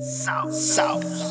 South, South.